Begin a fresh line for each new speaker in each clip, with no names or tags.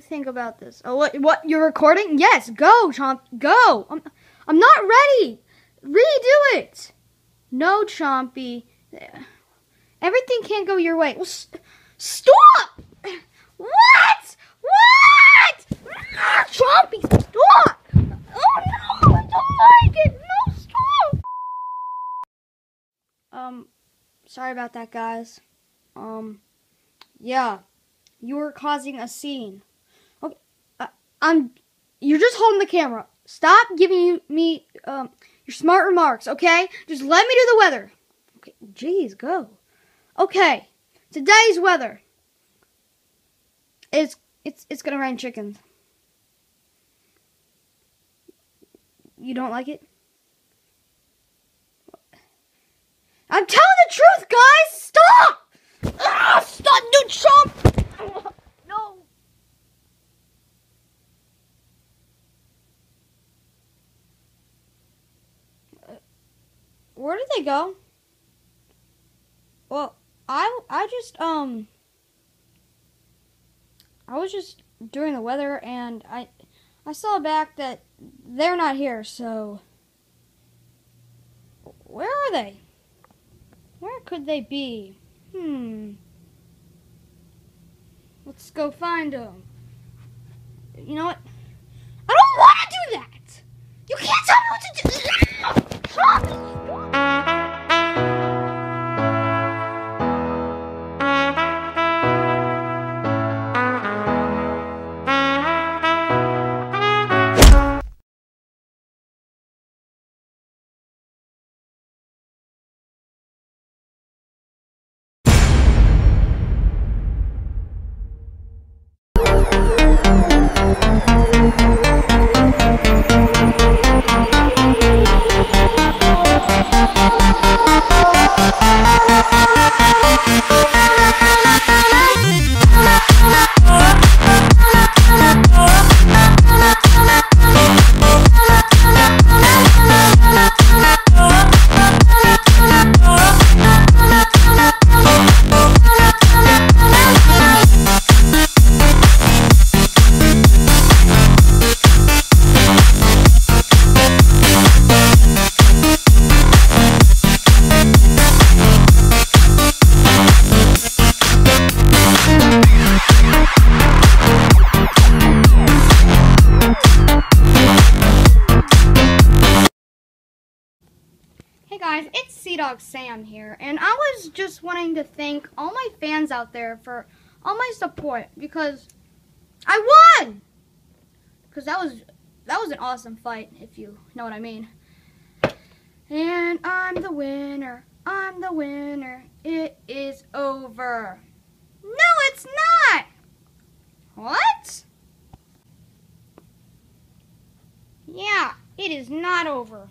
think about this? Oh, what? What? You're recording? Yes. Go, Chomp. Go. I'm. I'm not ready. Redo it. No, Chompy. Everything can't go your way. Well, st- stop. What? What? Chompy, stop. Oh. No, stop. Um, sorry about that, guys. Um, yeah, you were causing a scene. I'm. You're just holding the camera. Stop giving me um your smart remarks, okay? Just let me do the weather. Okay, jeez, go. Okay, today's weather. It's it's it's gonna rain chickens. You don't like it? I'm telling the truth, guys. Stop! Ah, stop, dude, Trump! No. Uh, Go? Well, I I just um I was just doing the weather and I I saw back that they're not here, so where are they? Where could they be? Hmm. Let's go find them. You know what? Dog Sam here, and I was just wanting to thank all my fans out there for all my support because I won. Because that was that was an awesome fight, if you know what I mean. And I'm the winner. I'm the winner. It is over. No, it's not. What? Yeah, it is not over.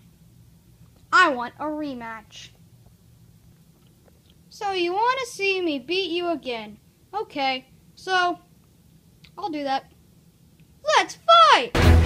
I want a rematch. So you want to see me beat you again? Okay, so I'll do that. Let's fight!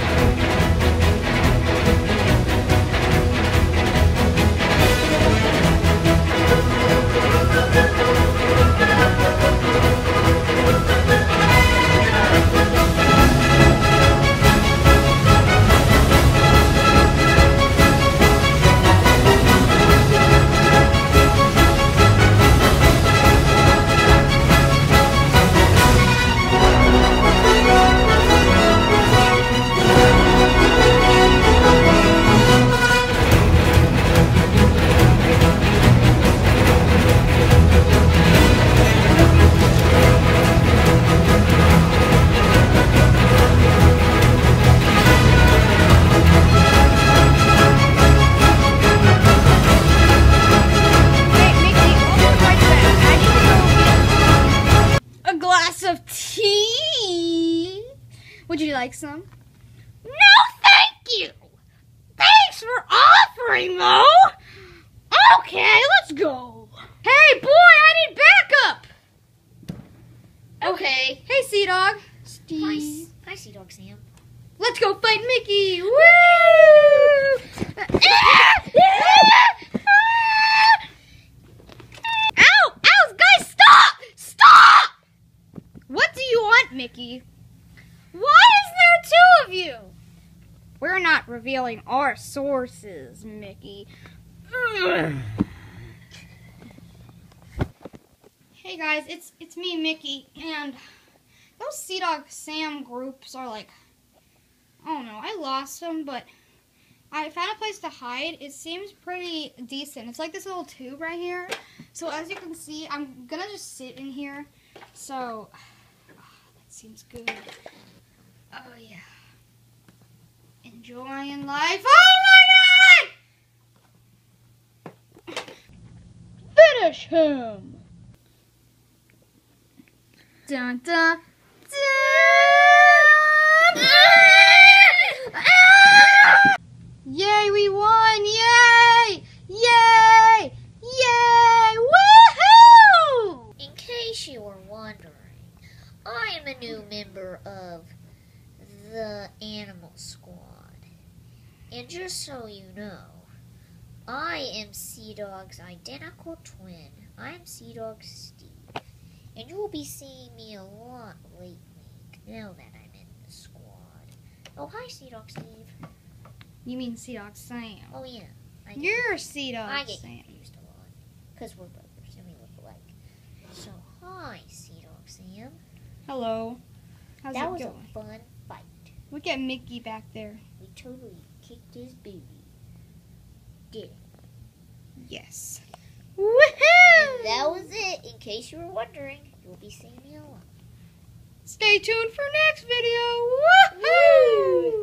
Some? No, thank you. Thanks for offering, though. Okay, let's go. Hey, boy, I need backup.
Okay.
Hey, Sea Dog. Steve.
Hi, Sea Dog Sam.
Let's go fight Mickey! Woo! Ow! Ow! Guys, stop! Stop! What do you want, Mickey? What we're not revealing our sources, Mickey. hey guys, it's it's me, Mickey, and those Sea Dog Sam groups are like, I don't know, I lost them, but I found a place to hide. It seems pretty decent. It's like this little tube right here. So as you can see, I'm gonna just sit in here. So that seems good. Oh yeah. Enjoying life. Oh my god! Finish him! Dun dun dun! Yay, we won! Yay! Yay! Yay! Woohoo!
In case you were wondering, I am a new member of the Animal Squad. And just so you know, I am Sea Dog's identical twin. I'm Sea Dog Steve. And you'll be seeing me a lot lately now that I'm in the squad. Oh, hi, Sea Dog Steve.
You mean Sea Dog Sam?
Oh, yeah. I
You're Sea Dog
I get
Sam.
confused a lot. Because we're brothers and we look alike. So, hi, Sea Dog Sam.
Hello. How's
that
it
was a fun fight.
Look at Mickey back there.
We totally kicked his booty. Did.
Yes. Woohoo!
that was it. In case you were wondering, you'll be seeing me a lot.
Stay tuned for next video. Woohoo!